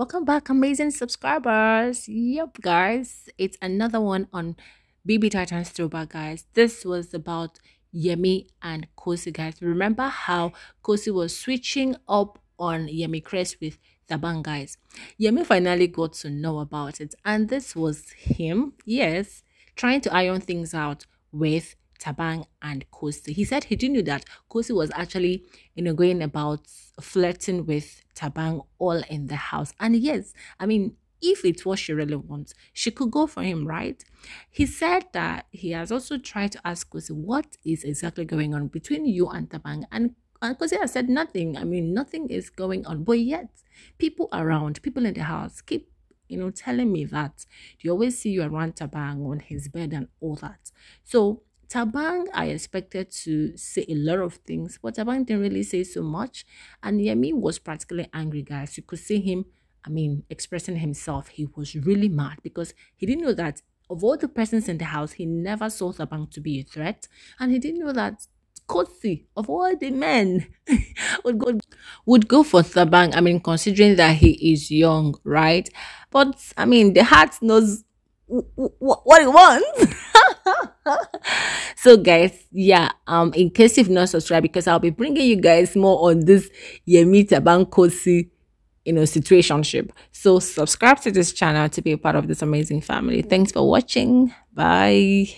Welcome back, amazing subscribers. Yep, guys, it's another one on BB Titans Throwback, guys. This was about Yemi and Khosi, guys. Remember how Khosi was switching up on Yemi Cregx with Thabang, guys. Yemi finally got to know about it, and this was him, yes, trying to iron things out with Thabang and Khosi. He said he didn't know that Khosi was actually, you know, going about flirting with Thabang all in the house. And yes, I mean, if it was she really wants, she could go for him, right? He said that he has also tried to ask Khosi what is exactly going on between you and Thabang And and Khosi has said nothing. I mean, nothing is going on. But yet, people around, people in the house keep you know, telling me that you always see you around Thabang on his bed and all that. So Thabang, I expected to say a lot of things, but Thabang didn't really say so much. And Yemi was practically angry, guys. You could see him, I mean, expressing himself. He was really mad because he didn't know that of all the persons in the house, he never saw Thabang to be a threat. And he didn't know that Khosi, of all the men, would go would go for Thabang. I mean, considering that he is young, right? But I mean, the heart knows what it wants. so guys yeah um in case you've not subscribed because i'll be bringing you guys more on this yemi thabang khosi you know situationship. So subscribe to this channel to be a part of this amazing family. Thanks for watching. Bye